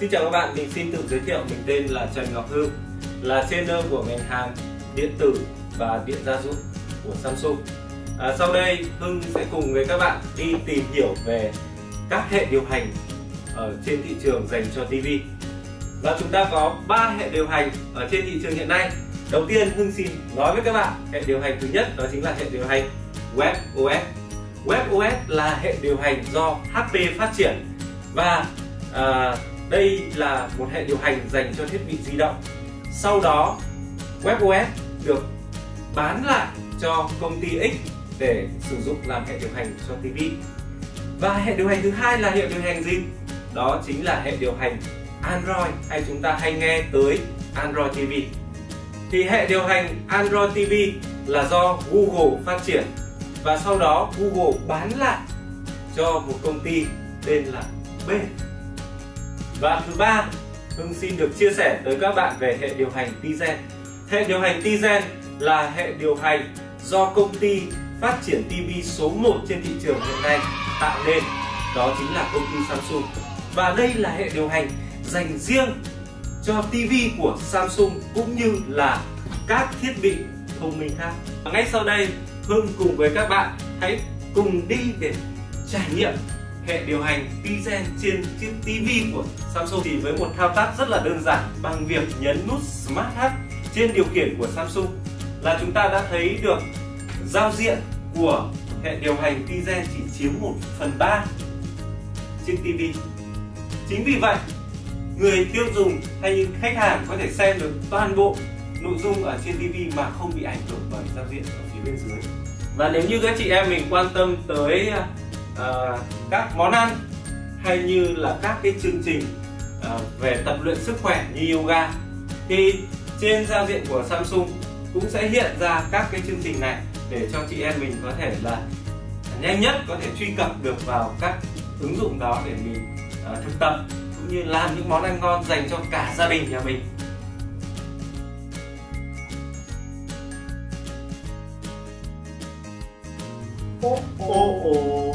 Xin chào các bạn, mình xin tự giới thiệu, mình tên là Trần Ngọc Hưng là trainer của ngành hàng điện tử và điện gia dụng của Samsung. À, Sau đây Hưng sẽ cùng với các bạn đi tìm hiểu về các hệ điều hành ở trên thị trường dành cho TV Và chúng ta có 3 hệ điều hành ở trên thị trường hiện nay. Đầu tiên Hưng xin nói với các bạn hệ điều hành thứ nhất đó chính là hệ điều hành WebOS WebOS là hệ điều hành do HP phát triển và à, đây là một hệ điều hành dành cho thiết bị di động. Sau đó, WebOS được bán lại cho công ty X để sử dụng làm hệ điều hành cho TV. Và hệ điều hành thứ hai là hệ điều hành gì? Đó chính là hệ điều hành Android, hay chúng ta hay nghe tới Android TV. Thì hệ điều hành Android TV là do Google phát triển và sau đó Google bán lại cho một công ty tên là B. Và thứ ba, Hưng xin được chia sẻ tới các bạn về hệ điều hành Tizen. Hệ điều hành Tizen là hệ điều hành do công ty phát triển TV số 1 trên thị trường hiện nay tạo nên, đó chính là công ty Samsung. Và đây là hệ điều hành dành riêng cho TV của Samsung cũng như là các thiết bị thông minh khác. Và ngay sau đây, Hưng cùng với các bạn hãy cùng đi để trải nghiệm hệ điều hành Tizen trên chiếc TV của Samsung thì với một thao tác rất là đơn giản bằng việc nhấn nút Smart Hub trên điều khiển của Samsung là chúng ta đã thấy được giao diện của hệ điều hành Tizen chỉ chiếm 1 phần 3 chiếc TV. Chính vì vậy, người tiêu dùng hay khách hàng có thể xem được toàn bộ nội dung ở trên TV mà không bị ảnh hưởng bởi giao diện ở phía bên dưới. Và nếu như các chị em mình quan tâm tới uh, các món ăn hay như là các cái chương trình uh, về tập luyện sức khỏe như yoga thì trên giao diện của Samsung cũng sẽ hiện ra các cái chương trình này để cho chị em mình có thể là nhanh nhất có thể truy cập được vào các ứng dụng đó để mình uh, thực tập cũng như làm những món ăn ngon dành cho cả gia đình nhà mình. Ô ô ô